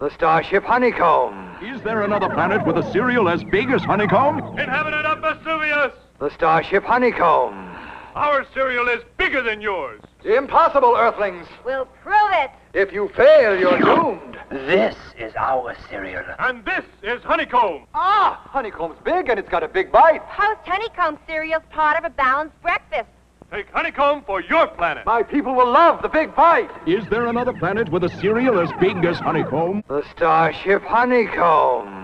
The starship Honeycomb. Is there another planet with a cereal as big as honeycomb? Inhabitant of Vesuvius! The starship Honeycomb. Our cereal is bigger than yours. Impossible, Earthlings. We'll prove it. If you fail, you're doomed. This is our cereal. And this is honeycomb. Ah, Honeycomb's big and it's got a big bite. Post honeycomb cereal's part of a balanced breakfast. Take honeycomb for your planet. My people will love the big bite. Is there another planet with a cereal as big as honeycomb? The starship Honeycomb.